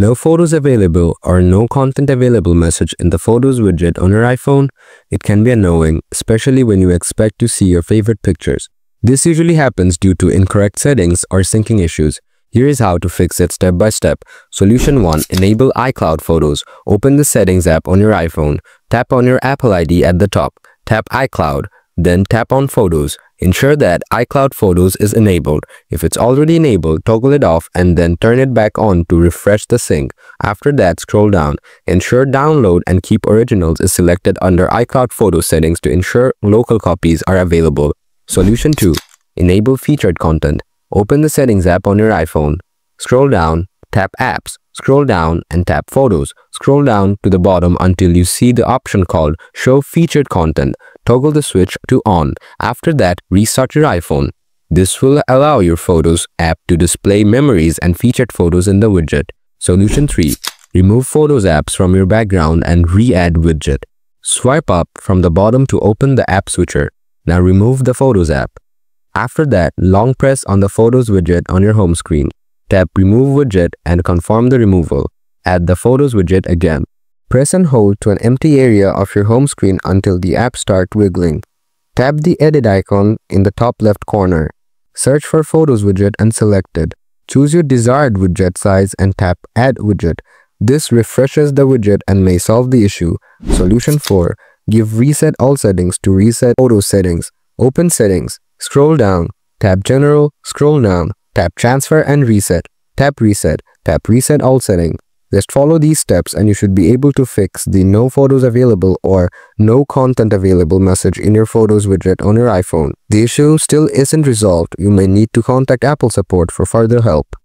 No photos available or no content available message in the Photos widget on your iPhone? It can be annoying, especially when you expect to see your favorite pictures. This usually happens due to incorrect settings or syncing issues. Here is how to fix it step by step. Solution 1. Enable iCloud Photos. Open the Settings app on your iPhone. Tap on your Apple ID at the top. Tap iCloud. Then tap on Photos. Ensure that iCloud Photos is enabled. If it's already enabled, toggle it off and then turn it back on to refresh the sync. After that, scroll down. Ensure Download and Keep Originals is selected under iCloud Photo settings to ensure local copies are available. Solution 2. Enable Featured Content. Open the Settings app on your iPhone. Scroll down, tap Apps. Scroll down and tap Photos. Scroll down to the bottom until you see the option called Show Featured Content toggle the switch to on. After that, restart your iPhone. This will allow your Photos app to display memories and featured photos in the widget. Solution 3. Remove Photos apps from your background and re-add widget. Swipe up from the bottom to open the app switcher. Now remove the Photos app. After that, long press on the Photos widget on your home screen. Tap Remove Widget and confirm the removal. Add the Photos widget again. Press and hold to an empty area of your home screen until the app starts wiggling. Tap the edit icon in the top left corner. Search for Photos widget and select it. Choose your desired widget size and tap Add widget. This refreshes the widget and may solve the issue. Solution 4. Give Reset All Settings to reset Photo settings. Open Settings. Scroll down. Tap General. Scroll down. Tap Transfer and Reset. Tap Reset. Tap Reset All Settings. Just follow these steps and you should be able to fix the no photos available or no content available message in your photos widget on your iPhone. The issue still isn't resolved. You may need to contact Apple support for further help.